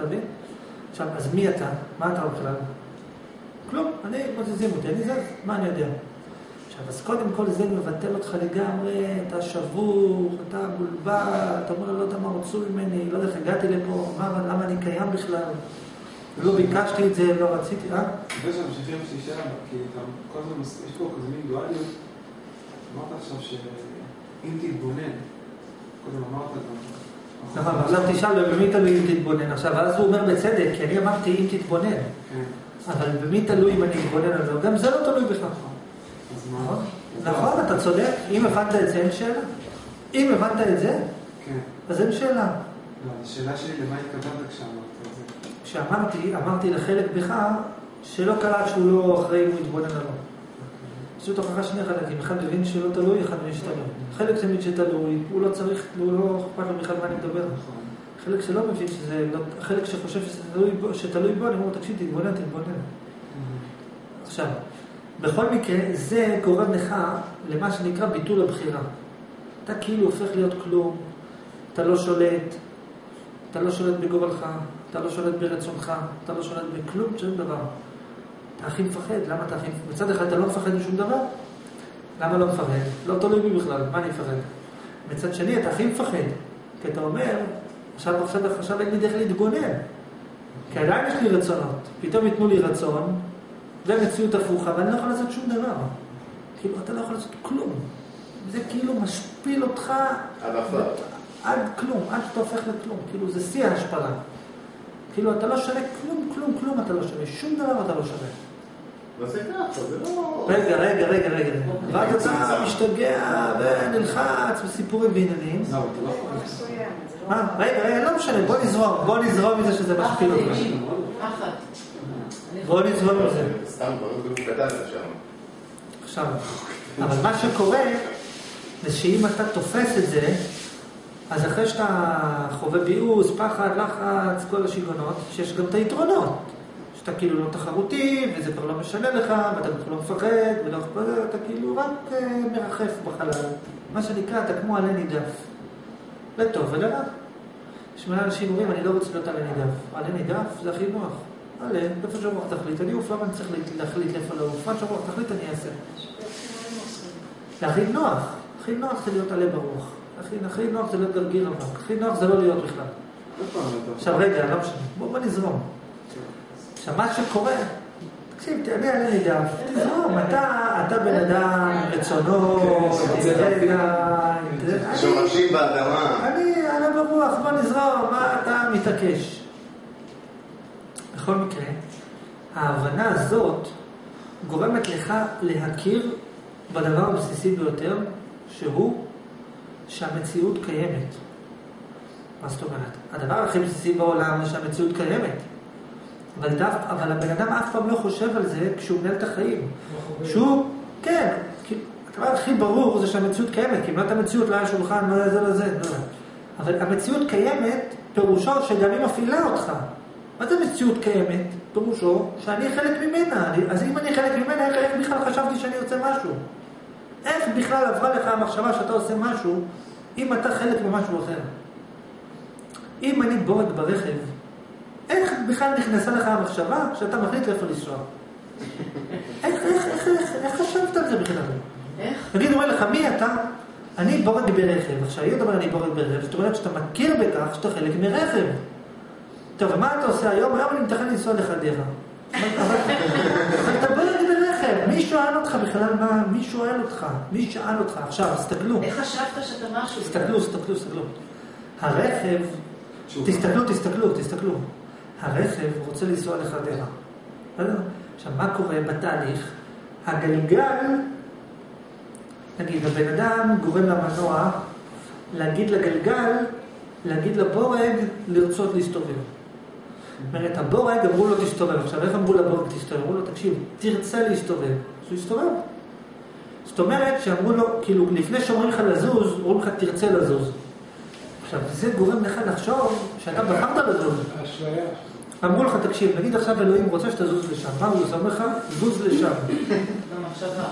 אתה מבין? עכשיו, אז מי אתה? מה אתה בכלל? כלום, אני, מזיזים אותי, אני זז, מה אני יודע? עכשיו, אז קודם כל זה מבטל אותך לגמרי, אתה שבוך, אתה מבולבל, אתה אומר, לא יודע מה רצו ממני, לא יודע איך הגעתי לפה, מה, למה אני קיים בכלל? לא ביקשתי את זה, לא רציתי, אה? זה שממשיכים שישה, כי אתה כל הזמן, יש פה כזה מין דואליות. אמרת עכשיו שאם תתבונן, קודם אמרת גם... נכון, עכשיו תשאל במי תלוי אם תתבונן. עכשיו, אז הוא אומר בצדק, כי אני אמרתי אם תתבונן. כן. אבל במי תלוי אם אני אתבונן על זה? גם זה לא תלוי מה? נכון? נכון, אתה צודק. אם הבנת את זה, אין שאלה. אם הבנת את זה, כן. אז אין שאלה. לא, השאלה שלי, למה התכוונת כשאמרת את זה? כשאמרתי, אמרתי לחלק בך שלא קלט שהוא לא אחראי אם הוא יתבונן לא. פשוט הוכחה שני חלקים, אחד מבין שלא תלוי, אחד מבין שתלוי. חלק תמיד שתלוי, הוא לא צריך, הוא לא אכפת לו בכלל מה אני מדבר. חלק שלא מבין שזה, לא, חלק שחושב שתלוי בו, אני אומר תקשיב, תתבונן, תתבונן. עכשיו, בכל מקרה, זה גורם לך למה שנקרא ביטול הבחירה. אתה כאילו הופך להיות כלום, אתה לא שולט, אתה לא שולט בגורלך, אתה לא שולט ברצונך, אתה לא שולט בכלום, שום דבר. אתה הכי מפחד, למה אתה הכי מפחד? מצד אחד אתה לא מפחד משום דבר, למה לא מפחד? לא תלוי בי בכלל, מה אני מפחד? מצד שני אתה הכי מפחד, כי אתה אומר, עכשיו, עכשיו, עכשיו אין לי דרך להתגונן. כי עדיין יש לי רצונות. פתאום ייתנו לי רצון, ומציאות הפוכה, ואני לא יכול לעשות שום דבר. כאילו, אתה לא יכול לעשות כלום. זה כאילו משפיל אותך עד עפר. עד כלום, עד שאתה הופך לכלום. כאילו, זה שיא ההשפלה. כאילו, אתה לא שווה כלום, כלום, כלום אתה לא שווה. שום דבר אתה לא שווה. אבל זה ככה, זה לא... רגע, רגע, רגע, רגע. ואז אתה משתגע ונלחץ וסיפורים ועניינים. לא, לא. מה? רגע, רגע, לא משנה, בוא נזרום. בוא נזרום מזה שזה משפיל אותך. בוא נזרום מזה. סתם. עכשיו, אבל מה שקורה, זה שאם אתה תופס את זה, אז אחרי שאתה חווה ביאוס, פחד, לחץ, כל השיגעונות, שיש גם את היתרונות. שאתה כאילו לא תחרותי, וזה כבר לא משנה לך, ואתה כבר לא מפחד, ולא אכפת, אתה כאילו רק אה, מרחף בחלל. מה שנקרא, אתה כמו עלה נידף. לטוב ולרע. יש מלא אנשים אומרים, אני לא רוצה להיות עלה נידף. עלה נידף זה הכי נוח. עלה, איפה שהרוח תחליט, אני אעוף, למה אני צריך להחליט איפה לעוף? מה שהרוח תחליט אני אעשה. זה הכי נוח. הכי נוח זה להיות עלה ברוח. הכי, נוח זה להיות גרגיר עמוק. הכי נוח זה לא להיות בכלל. עכשיו רגע, לא משנה. בוא נזרום. עכשיו, מה שקורה, תקשיב, אני עלה נידף, תזרום, אתה, בן אדם, רגע, אני- שורשים באדמה. אני עלה ברוח, בוא נזרום, מה אתה מתעקש? בכל מקרה, ההבנה הזאת גורמת לך להכיר בדבר הבסיסי ביותר, שהוא שהמציאות קיימת. מה זאת אומרת? הדבר הכי בסיסי בעולם זה שהמציאות קיימת. אבל, דף, אבל הבן אדם אף פעם לא חושב על זה כשהוא מנהל את החיים. שהוא, כן, הדבר הכי ברור זה שהמציאות קיימת, כי אם לא הייתה מציאות, לא היה שולחן, לא היה זה, לא זה, לא. אבל המציאות קיימת, פירושו שגם היא מפעילה אותך. מה זה מציאות קיימת? פירושו שאני חלק ממנה. אז אם אני חלק ממנה, איך, איך בכלל חשבתי שאני עושה משהו? איך בכלל עברה לך המחשבה שאתה עושה משהו, אם אתה חלק ממשהו אחר? אם אני בורג ברכב, בכלל נכנסה לך המחשבה שאתה מחליט לאיפה לנסוע? איך, איך, איך, איך, איך חשבת על זה בכלל? איך? נגיד, אומר לך, מי אתה? אני בורג ברכב. עכשיו, אתה אומר אני בורג ברכב, זאת אומרת שאתה מכיר בכך שאתה חלק מרכב. טוב, ומה אתה עושה היום? היום אני מתכנן לנסוע לחדרה. אבל אתה בורג ברכב, מי שואל אותך בכלל מה? מי שואל אותך? מי שאל אותך? עכשיו, תסתכלו. איך חשבת שאתה משהו? תסתכלו, תסתכלו, תסתכלו. הרכב, תסתכלו, תסתכלו, תסתכלו. הרכב רוצה לנסוע לחדרה. בסדר? עכשיו, מה קורה בתהליך? הגלגל, נגיד, הבן אדם גורם למנוע להגיד לגלגל, להגיד לבורג לרצות להסתובב. זאת אומרת, הבורג אמרו לו תסתובב. עכשיו, איך אמרו לבורג תסתובב? אמרו לו, תקשיב, תרצה להסתובב. אז הוא יסתובב. זאת אומרת שאמרו לו, כאילו, לפני שאומרים לך לזוז, אומרים לך תרצה לזוז. עכשיו, זה גורם לך לחשוב שאתה בחרת לזוז. האשליה. אמרו לך, תקשיב, נגיד עכשיו אלוהים רוצה שתזוז לשם. מה הוא? אומר לך, זוז לשם.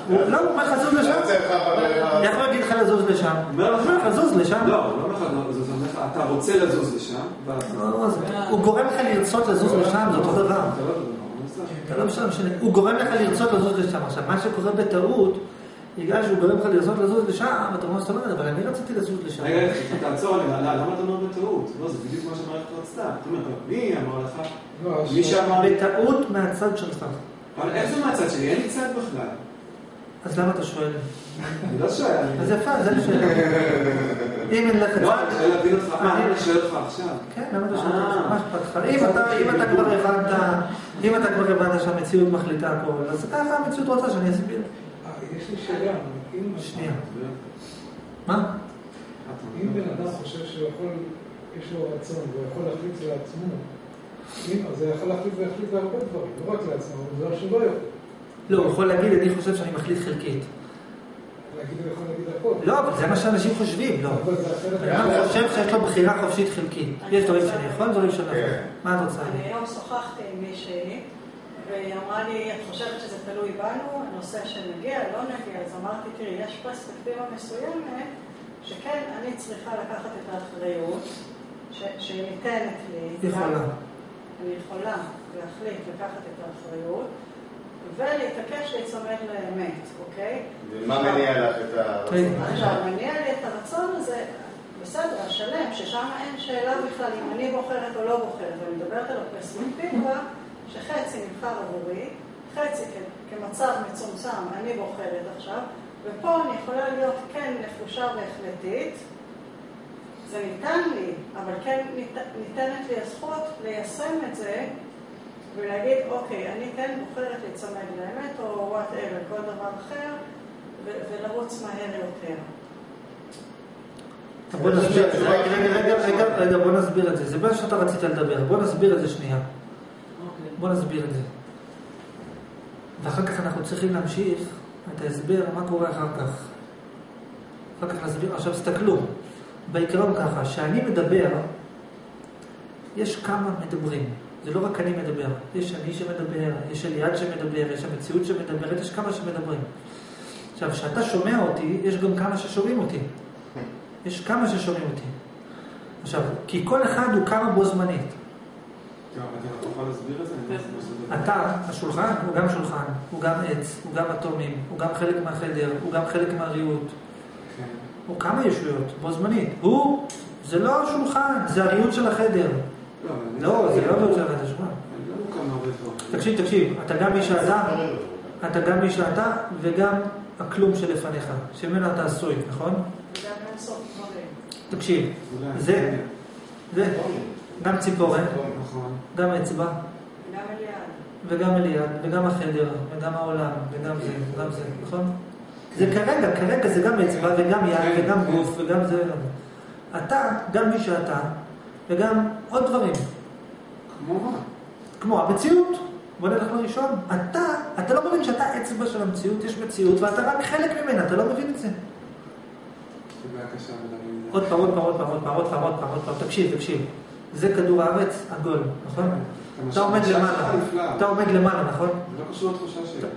הוא- לא, הוא אומר לך, זוז לשם. בלב. יכול להגיד לך לזוז לשם. הוא אומר לך, זוז לשם. לא, הוא לא אומר לך, לא, זה אומר לך, אתה רוצה לזוז לשם. לא, הוא גורם לך לרצות לזוז לשם, זה אותו דבר. אתה לא הוא לא משנה. הוא גורם לך לרצות לזוז לשם. עכשיו, מה שקורה בטעות, בגלל שהוא גורם לך לרצות לזוז לשם, אתה אומר, זאת אומרת, אבל אני רציתי לזוז לשם. רגע, תעצור, אני- למה למה אתה אומר בטעות? לא, זה בדיוק מה שהמערכת רצתה. זאת אומרת, מי אמר לך? לא, מי האשליה. שאמר. בטעות מהצד שלך. אבל איך זה מהצד שלי? אין לי צד בכלל. אז למה אתה שואל? אני לא שואל, אני... אז יפה, זה השאלה. אם אין לך לא, צד... אני שואל להבין אותך. אה, אני שואל אותך עכשיו. כן, למה אתה שואל? אה. מה אכפת לך? אם אתה- אם אתה כבר הבנת, אם אתה כבר הבנת שהמציאות מחליטה הכל, אז ככה המציאות רוצה שאני אסביר. יש לי שאלה, אם... שנייה. מה? אם בן אדם חושב שהוא יכול, יש לו רצון והוא יכול להחליט לעצמו, אם, אז הוא יכול להחליט ויחליט להרבה דברים, לא רק לעצמו, אבל זה דבר שהוא לא יכול. לא, הוא יכול להגיד, אני חושב שאני מחליט חלקית. להגיד, הוא יכול להגיד הכל. לא, אבל זה מה שאנשים חושבים, לא. אדם חושב שיש לו בחירה חופשית חלקית. יש דברים שאני יכול, דברים שאני לא יכול. כן. מה את רוצה? אני היום שוחחתי עם מישהי, והיא אמרה לי, את חושבת שזה תלוי בנו, הנושא שנגיע, לא נגיע, אז אמרתי, תראי, יש פרספקטיבה מסוימת, שכן, אני צריכה לקחת את האחריות, ש- שניתנת לי. יכולה. אני יכולה להחליט לקחת את האחריות, ולהתעקש להיצמד לאמת, אוקיי? ומה מניע לך את הרצון? רגע. עכשיו, מניע לי את הרצון הזה, בסדר, השלם, ששם אין שאלה בכלל אם אני בוחרת או לא בוחרת, ואני מדברת על הפרספקטיבה שחצי נבחר עבורי, חצי כמצב מצומצם, אני בוחרת עכשיו, ופה אני יכולה להיות כן נחושה והחלטית, זה ניתן לי, אבל כן נית, ניתנת לי הזכות ליישם את זה ולהגיד, אוקיי, אני כן בוחרת להיצמד לאמת או וואטאבר, כל דבר אחר, ולרוץ מהר יותר. בוא נסביר את זה. זה מה שאתה רצית לדבר, בוא נסביר את זה שנייה. אוקיי. בוא נסביר את זה. ואחר כך אנחנו צריכים להמשיך את ההסבר מה קורה אחר כך. אחר כך נסביר, עכשיו תסתכלו, בעיקרון ככה, כשאני מדבר, יש כמה מדברים. זה לא רק אני מדבר, יש אני שמדבר, יש אליעד שמדבר, יש המציאות שמדברת, יש כמה שמדברים. עכשיו, כשאתה שומע אותי, יש גם כמה ששומעים אותי. יש כמה ששומעים אותי. עכשיו, כי כל אחד הוא כמה בו זמנית. אתה אתה לא השולחן, הוא גם שולחן, הוא גם עץ, הוא גם אטומים, הוא גם חלק מהחדר, הוא גם חלק מהריהוט. כן. הוא כמה ישויות, בו זמנית. הוא, זה לא השולחן, זה הריהוט של החדר. לא, אני- לא, זה לא הריהוט של החדר, שולחן. לא. תקשיב, תקשיב, אתה גם מי שאתה, אתה גם מי שאתה, וגם הכלום שלפניך, שממנו אתה עשוי, נכון? תקשיב, זה, כן. זה, גם ציפורן, נכון. גם אצבע, וגם אליעד. וגם אליעד, וגם החדר, וגם העולם, וגם זה, וגם זה, נכון? זה כרגע, כרגע זה גם אצבע, וגם יד, וגם גוף, וגם זה. אתה, גם מי שאתה, וגם עוד דברים, כמו? כמו המציאות. בוא נלך לראשון. אתה, אתה לא מבין שאתה אצבע של המציאות, יש מציאות, ואתה רק חלק ממנה, אתה לא מבין את זה. עוד פעם, עוד פעם, עוד פעם, עוד פעם, עוד פעם, עוד פעם, תקשיב, תקשיב. זה כדור הארץ עגול, נכון? אתה עומד למעלה. אתה עומד למעלה, נכון? זה לא קשור לתחושה שלי.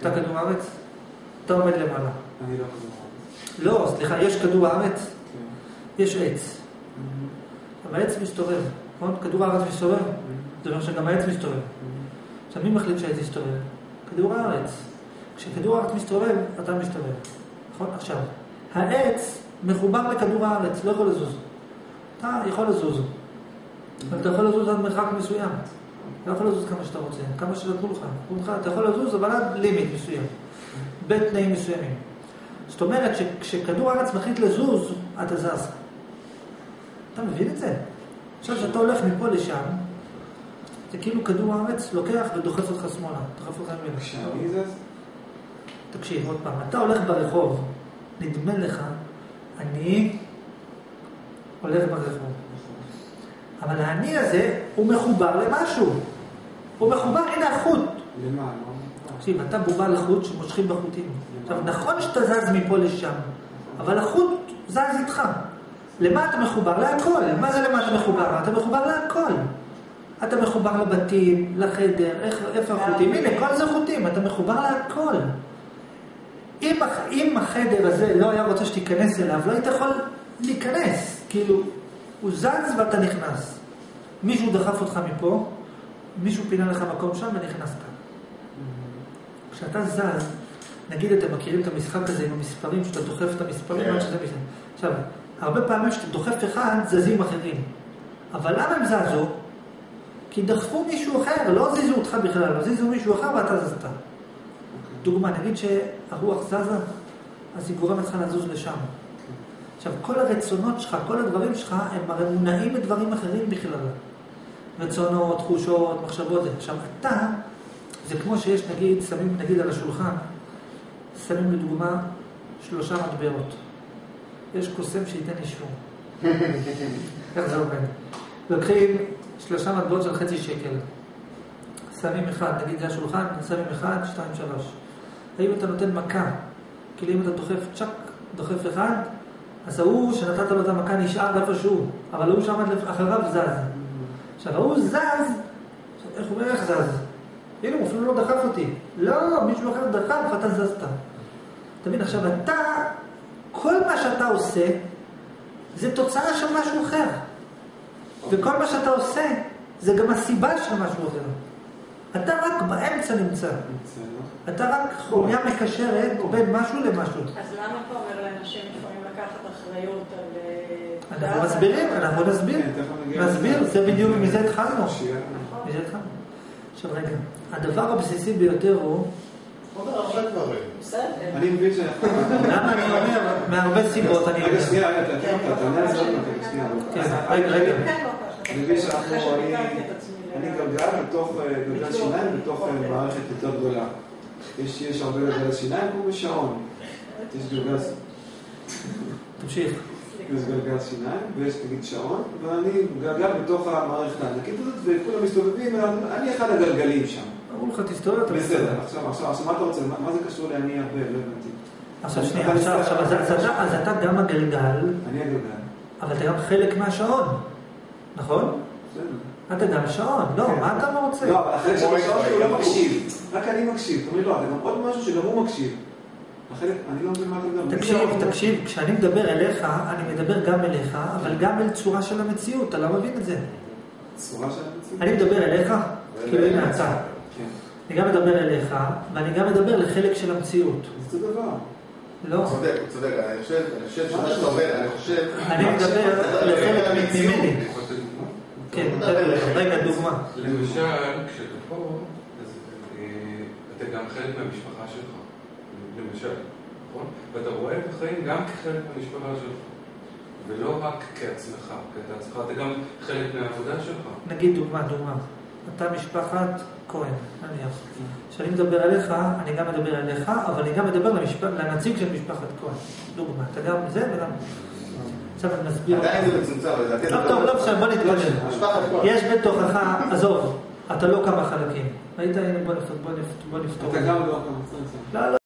אתה כדור הארץ? אתה עומד למעלה. אני לא כזה לא, סליחה, יש כדור הארץ, כן. יש עץ. אבל העץ מסתובב, נכון? כדור הארץ מסתובב, זה אומר שגם העץ מסתובב. עכשיו, מי מחליט שהעץ יסתובב? כדור הארץ. כשכדור הארץ מסתובב, אתה מסתובב. נכון? עכשיו, העץ מחובר לכדור הארץ, לא יכול לזוז. אתה יכול לזוז, אבל אתה יכול לזוז עד מרחק מסוים. אתה יכול לזוז כמה שאתה רוצה, כמה שנתנו לך. לך, אתה יכול לזוז, אבל עד לימיט מסוים, בתנאים מסוימים. זאת אומרת שכשכדור הארץ מחליט לזוז, אתה זז. אתה מבין את זה? עכשיו כשאתה הולך מפה לשם, זה כאילו כדור הארץ לוקח ודוחף אותך שמאלה, דוחף אותך ימינה. כשאני זז, תקשיב, עוד פעם, אתה הולך ברחוב, נדמה לך, אני הולך ברחוב. אבל האני הזה, הוא מחובר למשהו. הוא מחובר, הנה החוט. למה? לא? תקשיב, אתה בובה לחוט שמושכים בחוטים. עכשיו, נכון שאתה זז מפה לשם, אבל החוט זז איתך. למה אתה מחובר? להכל. מה זה למה אתה מחובר? אתה מחובר להכל. אתה מחובר לבתים, לחדר, איך, איפה החוטים? הנה, כל זה חוטים, אתה מחובר להכל. אם, אם החדר הזה לא היה רוצה שתיכנס אליו, לא היית יכול להיכנס. כאילו, הוא זז ואתה נכנס. מישהו דחף אותך מפה, מישהו פינה לך מקום שם ונכנסת. כשאתה זז, נגיד אתם מכירים את המשחק הזה עם המספרים, שאתה דוחף את המספרים כן. עד שזה מסתכל. עכשיו, הרבה פעמים כשאתה דוחף אחד, זזים אחרים. אבל למה הם זזו? כי דחפו מישהו אחר, לא זיזו אותך בכלל, לא זיזו מישהו אחר ואתה זזת. דוגמה, נגיד שהרוח זזה, אז היא גורמת לך לזוז לשם. עכשיו, כל הרצונות שלך, כל הדברים שלך, הם הרי מונעים מדברים אחרים בכלל. רצונות, תחושות, מחשבות. עכשיו, אתה, זה כמו שיש, נגיד, שמים נגיד על השולחן, שמים לדוגמה שלושה מטבעות. יש קוסם שייתן אישור. איך זה עובד? לוקחים שלושה מטבעות של חצי שקל. שמים אחד, נגיד זה השולחן, שמים אחד, שתיים, שלוש. האם אתה נותן מכה? כאילו אם אתה דוחף צ'אק, דוחף אחד, אז ההוא שנתת לו את המכה נשאר איפה שהוא, אבל ההוא שעמד אחריו זז. עכשיו ההוא זז, איך הוא אומר איך זז? הנה הוא אפילו לא דחף אותי. לא, מישהו אחר דחף, אתה זזת. אתה מבין? עכשיו אתה, כל מה שאתה עושה, זה תוצאה של משהו אחר. וכל מה שאתה עושה, זה גם הסיבה של משהו אחר. אתה רק באמצע נמצא. אתה רק חוליה מקשרת בין משהו למשהו. אז למה אתה אומר לאנשים לפעמים לקחת אחריות על... אה, אנחנו? מסבירים, אנחנו נסביר. כן, נסביר, לזה. זה בדיוק, מזה התחלנו. נכון. מזה התחלנו. עכשיו רגע, הדבר הבסיסי ביותר הוא. אני מבין שאנחנו... למה אני אומר, מהרבה סיבות אני רגע. שנייה, רגע, תענה על זה עוד מעט, שנייה. כן, רגע, רגע. כן, לא קשה. אני מבין שאנחנו, אני. גלגל בתוך אה, גלגל שיניים, בתוך אה. מערכת יותר גדולה. יש יש הרבה גלגל שיניים כמו בשעון. יש גלגל... תמשיך. יש גלגל שיניים, ויש נגיד שעון, ואני גלגל בתוך המערכת הענקית הזאת, וכולם מסתובבים, אני אחד הגלגלים שם. אמרו לך תסתובב, אתה בסדר, מסתובב. עכשיו, עכשיו, עכשיו, מה אתה רוצה? מה זה קשור לאני הרבה? לא הבנתי. עכשיו שנייה, עכשיו, אז אתה גם הגלגל, אני הגלגל. אבל אתה גם חלק מהשעון, נכון? בסדר. אתה גם שעון, לא, כן. מה אתה רוצה? לא, אבל השעון רגע, הוא לא. מקשיב. רק אני מקשיב. אתה אומר, לא, אתה גם עוד משהו שגם הוא מקשיב. אני לא מבין מה אתה מדבר. תקשיב, תקשיב, כשאני מדבר אליך, אני מדבר גם אליך, אבל גם אל צורה של המציאות, אתה לא מבין את זה. צורה של המציאות? אני מדבר אליך, כאילו הנה אתה. כן. אני גם מדבר אליך, ואני גם מדבר לחלק של המציאות. זה אותו דבר. לא. הוא צודק, הוא צודק, אני חושב, אני חושב שמה שאתה אומר, אני חושב... אני מדבר לחלק המציאות. ממני. כן, רגע, דוגמה. למשל, כשאתה פה, אז אה, אתה גם חלק מהמשפחה שלך, למשל, נכון? ואתה רואה את החיים גם כחלק מהמשפחה שלך, ולא רק כעצמך, כי אתה עצמך, אתה גם חלק מהעבודה שלך. נגיד דוגמה, דוגמה. אתה משפחת כהן, נניח. כשאני מדבר אליך, אני גם מדבר אליך, אבל אני גם מדבר למשפ... לנציג של משפחת כהן. דוגמה. אתה גם זה וגם... עכשיו אני מסביר. עדיין זה מצומצם, לדעתי. זה טוב, טוב, לא משנה, בוא נתקדם. כהן. יש בתוכך, עזוב, אתה לא כמה חלקים. ראית, הנה, בוא נפתור. אתה גם לא כמה. לא, לא.